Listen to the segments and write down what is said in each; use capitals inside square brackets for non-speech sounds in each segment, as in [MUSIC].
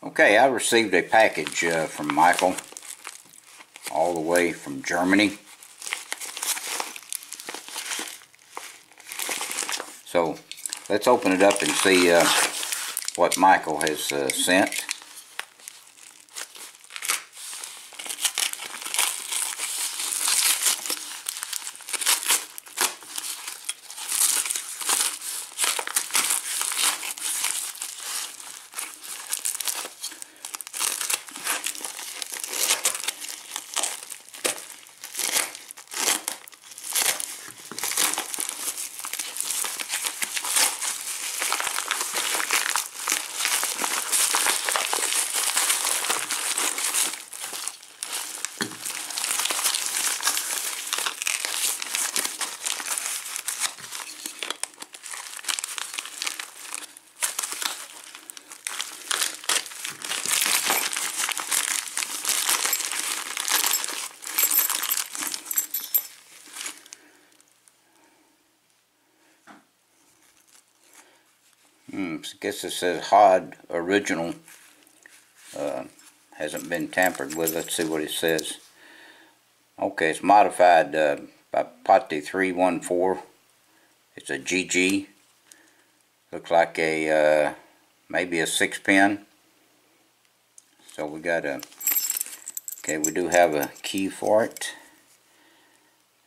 Okay, I received a package uh, from Michael, all the way from Germany. So, let's open it up and see uh, what Michael has uh, sent. Hmm, I guess it says HOD original. Uh, hasn't been tampered with. Let's see what it says. Okay, it's modified uh, by Potti 314. It's a GG. Looks like a uh, maybe a six pin. So we got a okay. We do have a key for it.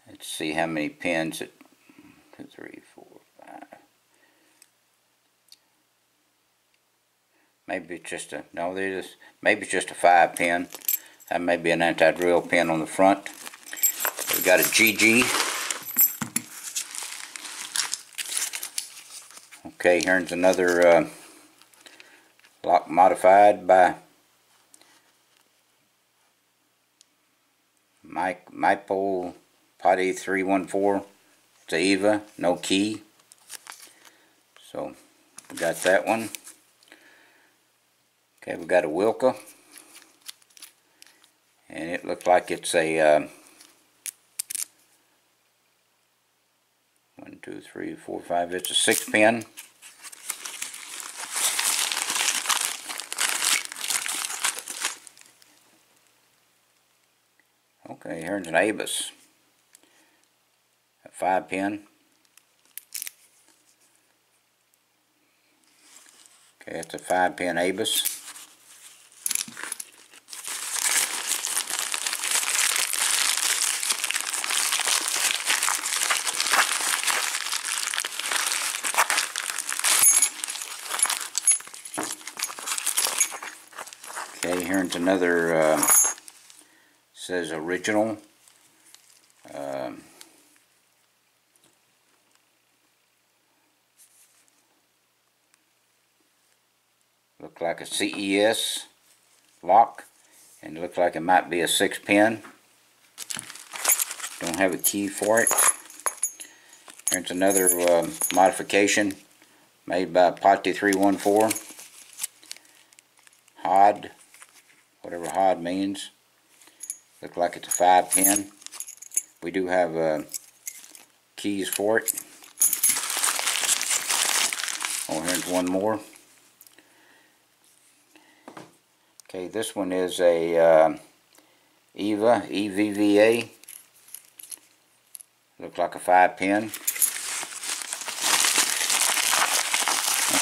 Let's see how many pins it. Two, three, four, five. Maybe it's just a no. There's maybe it's just a five pin. That may be an anti-drill pin on the front. We got a GG. Okay, here's another uh, lock modified by Mike Michael Potti 314. It's a Eva, no key. So we got that one. Okay, we got a Wilka. And it looks like it's a uh, one, two, three, four, five. It's a six pin. Okay, here's an Abus. A five pin. Okay, it's a five pin Abus. Okay, here's another, uh, says original. Um, look like a CES lock and looks like it might be a six pin. Don't have a key for it. Here's another um, modification made by Potti 314. HOD, whatever HOD means. Look like it's a five pin. We do have uh, keys for it. Oh, here's one more. Okay, this one is a uh, EVA, EVVA. Looks like a five pin.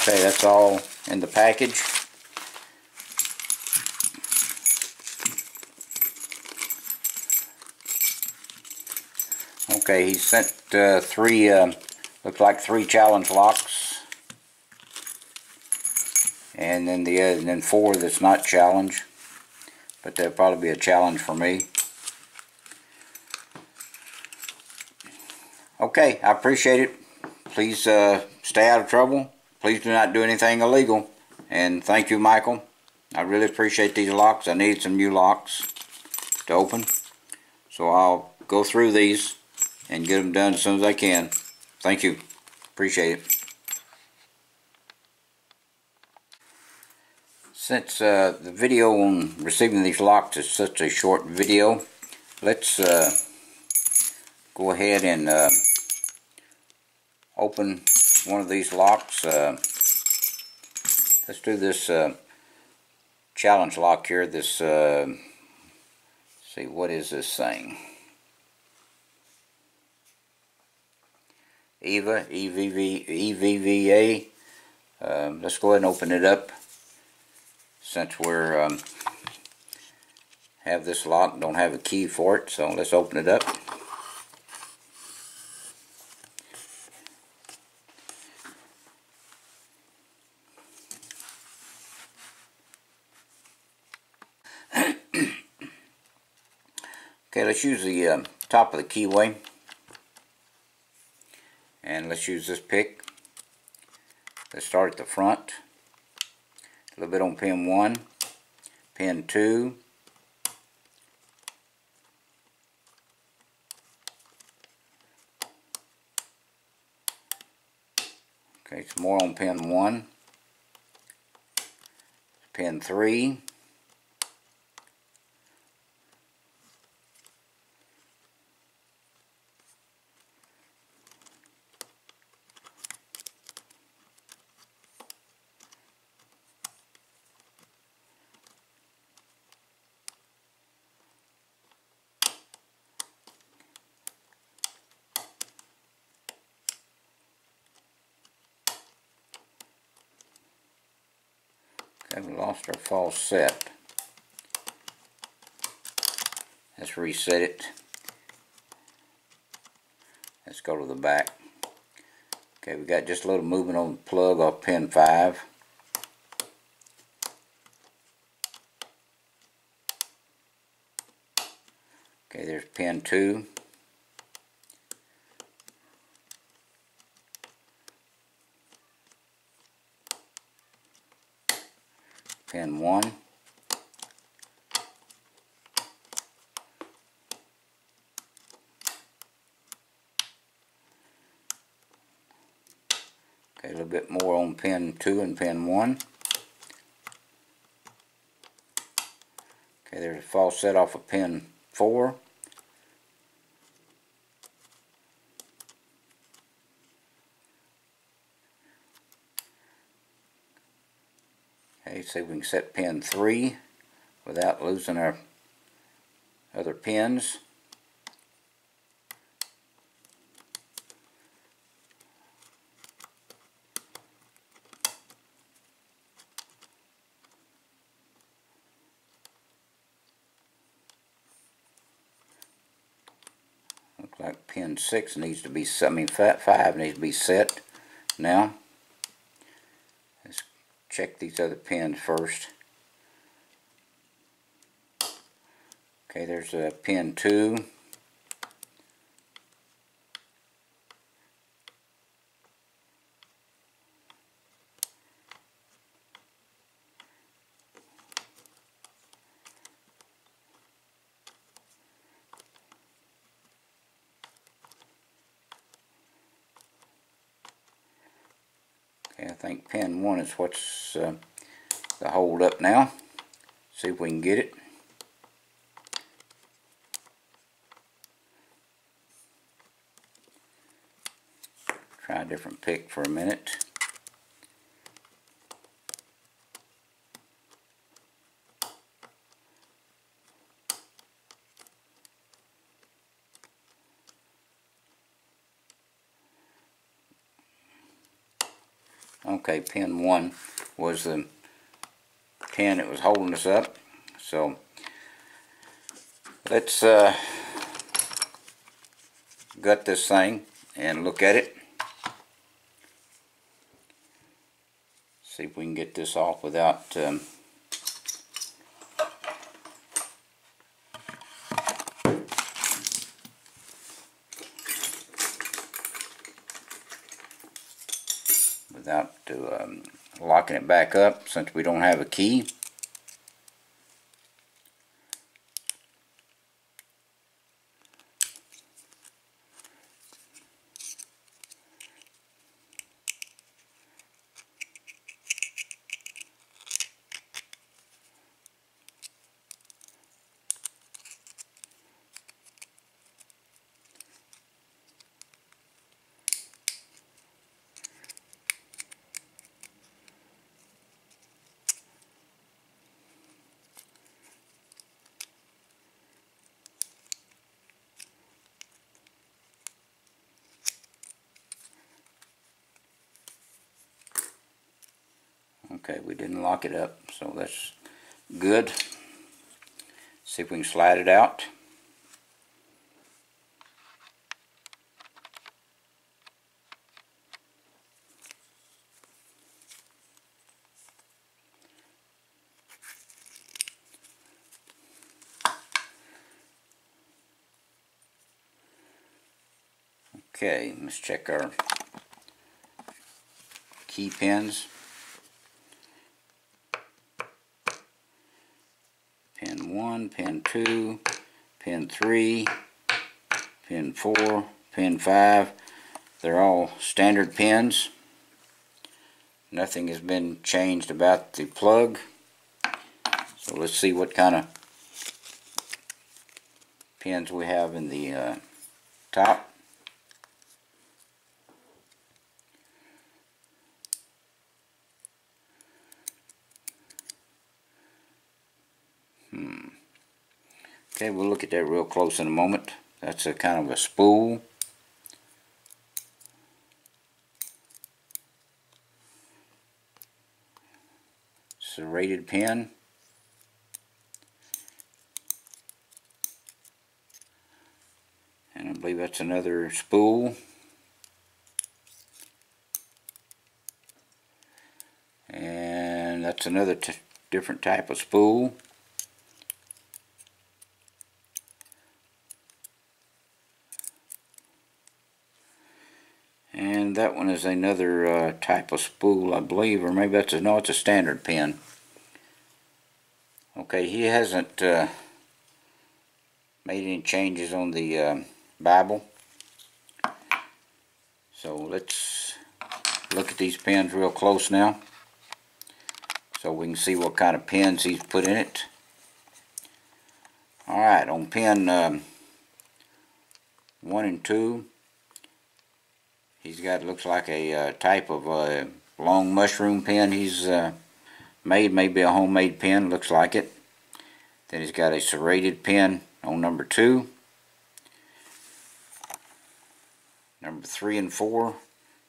Okay, that's all in the package. Okay, he sent uh, three, uh, look like three challenge locks. And then the uh, and then four that's not challenge. But there'll probably be a challenge for me. Okay, I appreciate it. Please uh, stay out of trouble. Please do not do anything illegal. And thank you, Michael. I really appreciate these locks. I need some new locks to open. So I'll go through these and get them done as soon as I can. Thank you. Appreciate it. Since uh, the video on receiving these locks is such a short video, let's uh, go ahead and uh, open one of these locks. Uh, let's do this uh, challenge lock here. This, uh, see, what is this thing? EVA, EVV, EVVA. Um, let's go ahead and open it up. Since we're um, have this lock don't have a key for it so let's open it up. [COUGHS] Okay let's use the uh, top of the keyway and let's use this pick let's start at the front a little bit on pin 1 pin 2 Okay, some more on pin 1. Pin 3. Lost our false set. Let's reset it. Let's go to the back. Okay, we got just a little movement on the plug off pin 5. Okay, there's pin 2. Pin 1. Okay, a little bit more on pin 2 and pin 1. Okay, there's a false set off of pin 4. See if we can set pin 3 without losing our other pins. Looks like pin 6 needs to be, I mean 5 needs to be set now check these other pins first. Okay, there's a pin 2. I think pin 1 is what's uh, the hold up now. See if we can get it. Try a different pick for a minute. Okay, pin 1 was the pin that was holding us up. So, let's uh, gut this thing and look at it. See if we can get this off without um, without to, um, locking it back up since we don't have a key. Okay, we didn't lock it up, so that's good. See if we can slide it out. Okay, let's check our key pins. Pin 1, pin 2, pin 3, pin 4, pin 5. They're all standard pins. Nothing has been changed about the plug. So let's see what kind of pins we have in the uh, top. Okay, we'll look at that real close in a moment. That's a kind of a spool. Serrated pin. And I believe that's another spool. And that's another different type of spool. And that one is another uh, type of spool, I believe, or maybe that's a, no, it's a standard pin. Okay, he hasn't uh, made any changes on the uh, Bible. So let's look at these pins real close now. So we can see what kind of pins he's put in it. Alright, on pin um, 1 and 2, He's got looks like a uh, type of uh, long mushroom pen he's uh, made, maybe a homemade pen, looks like it. Then he's got a serrated pen on number two. Number three and four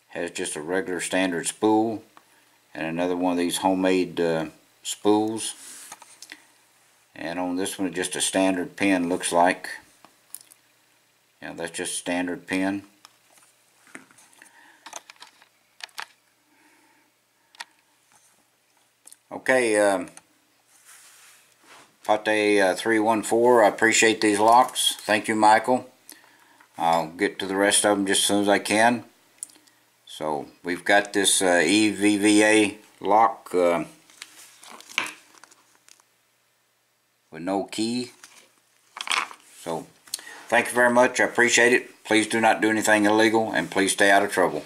has just a regular standard spool and another one of these homemade uh, spools. And on this one, just a standard pen looks like. Yeah, that's just standard pen. Okay, um, Potti uh, 314, I appreciate these locks. Thank you, Michael. I'll get to the rest of them just as soon as I can. So, we've got this uh, EVVA lock uh, with no key. So, thank you very much. I appreciate it. Please do not do anything illegal and please stay out of trouble.